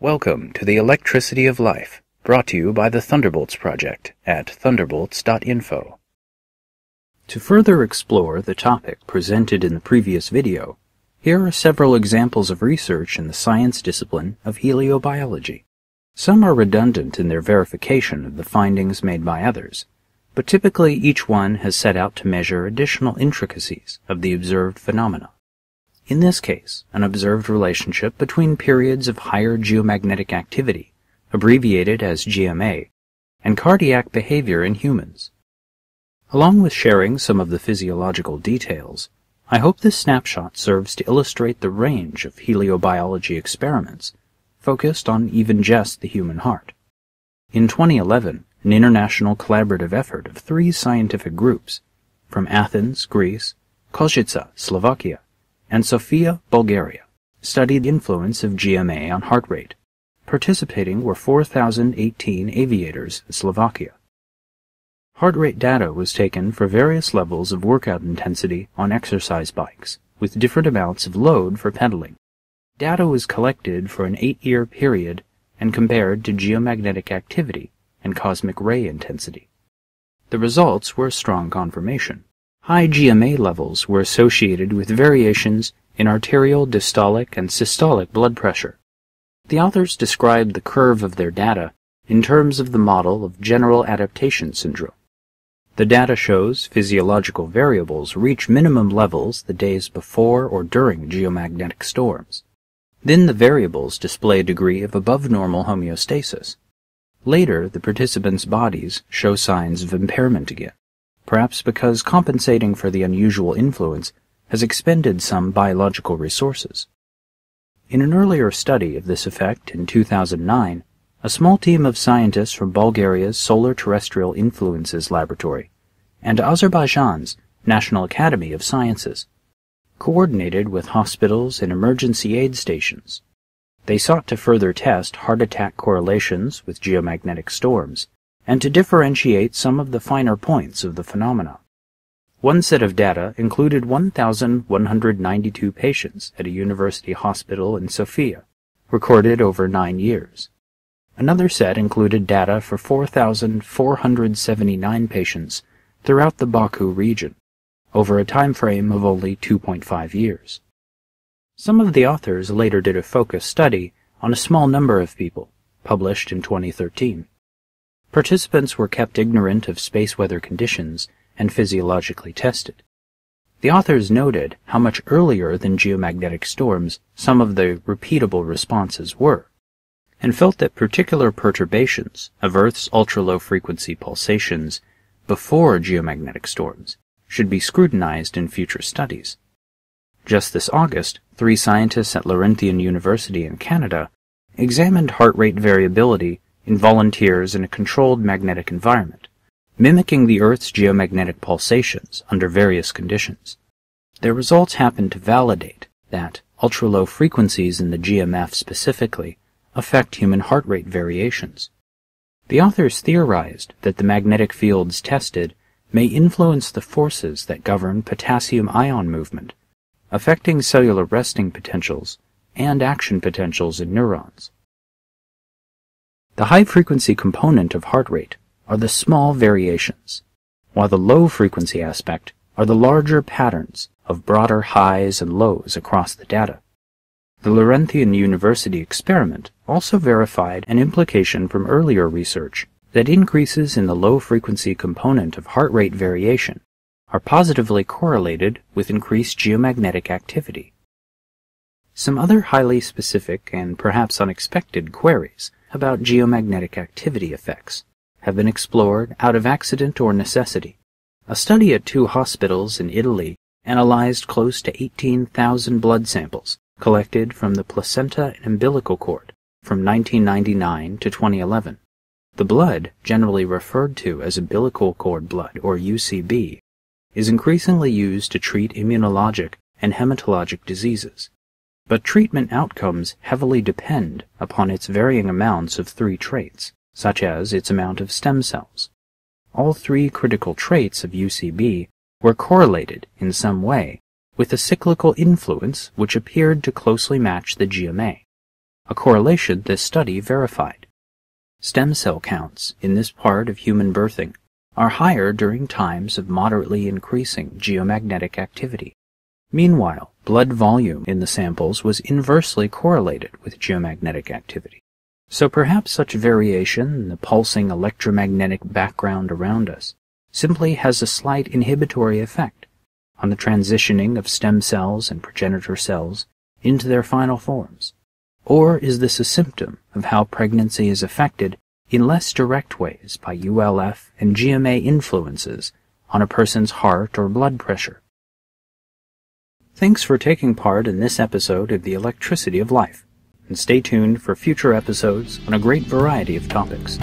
Welcome to the Electricity of Life, brought to you by the Thunderbolts Project at thunderbolts.info. To further explore the topic presented in the previous video, here are several examples of research in the science discipline of heliobiology. Some are redundant in their verification of the findings made by others, but typically each one has set out to measure additional intricacies of the observed phenomena. In this case, an observed relationship between periods of higher geomagnetic activity, abbreviated as GMA, and cardiac behavior in humans. Along with sharing some of the physiological details, I hope this snapshot serves to illustrate the range of heliobiology experiments focused on even just the human heart. In 2011, an international collaborative effort of three scientific groups from Athens, Greece, Košice, Slovakia, and Sofia, Bulgaria, studied the influence of GMA on heart rate. Participating were 4,018 aviators in Slovakia. Heart rate data was taken for various levels of workout intensity on exercise bikes, with different amounts of load for pedaling. Data was collected for an eight-year period and compared to geomagnetic activity and cosmic ray intensity. The results were a strong confirmation. High GMA levels were associated with variations in arterial, diastolic, and systolic blood pressure. The authors described the curve of their data in terms of the model of general adaptation syndrome. The data shows physiological variables reach minimum levels the days before or during geomagnetic storms. Then the variables display a degree of above normal homeostasis. Later, the participants' bodies show signs of impairment again perhaps because compensating for the unusual influence has expended some biological resources. In an earlier study of this effect in 2009, a small team of scientists from Bulgaria's Solar Terrestrial Influences Laboratory and Azerbaijan's National Academy of Sciences coordinated with hospitals and emergency aid stations. They sought to further test heart attack correlations with geomagnetic storms and to differentiate some of the finer points of the phenomena. One set of data included 1,192 patients at a university hospital in Sofia, recorded over nine years. Another set included data for 4,479 patients throughout the Baku region, over a time frame of only 2.5 years. Some of the authors later did a focus study on a small number of people, published in 2013. Participants were kept ignorant of space weather conditions and physiologically tested. The authors noted how much earlier than geomagnetic storms some of the repeatable responses were, and felt that particular perturbations of Earth's ultra-low frequency pulsations before geomagnetic storms should be scrutinized in future studies. Just this August, three scientists at Laurentian University in Canada examined heart rate variability in volunteers in a controlled magnetic environment, mimicking the Earth's geomagnetic pulsations under various conditions. Their results happened to validate that ultra-low frequencies in the GMF specifically affect human heart rate variations. The authors theorized that the magnetic fields tested may influence the forces that govern potassium ion movement, affecting cellular resting potentials and action potentials in neurons. The high-frequency component of heart rate are the small variations, while the low-frequency aspect are the larger patterns of broader highs and lows across the data. The Laurentian University experiment also verified an implication from earlier research that increases in the low-frequency component of heart rate variation are positively correlated with increased geomagnetic activity. Some other highly specific and perhaps unexpected queries about geomagnetic activity effects have been explored out of accident or necessity. A study at two hospitals in Italy analyzed close to 18,000 blood samples collected from the placenta and umbilical cord from 1999 to 2011. The blood, generally referred to as umbilical cord blood or UCB, is increasingly used to treat immunologic and hematologic diseases but treatment outcomes heavily depend upon its varying amounts of three traits, such as its amount of stem cells. All three critical traits of UCB were correlated in some way with a cyclical influence which appeared to closely match the GMA. a correlation this study verified. Stem cell counts in this part of human birthing are higher during times of moderately increasing geomagnetic activity. Meanwhile, blood volume in the samples was inversely correlated with geomagnetic activity. So perhaps such variation in the pulsing electromagnetic background around us simply has a slight inhibitory effect on the transitioning of stem cells and progenitor cells into their final forms. Or is this a symptom of how pregnancy is affected in less direct ways by ULF and GMA influences on a person's heart or blood pressure? Thanks for taking part in this episode of The Electricity of Life, and stay tuned for future episodes on a great variety of topics.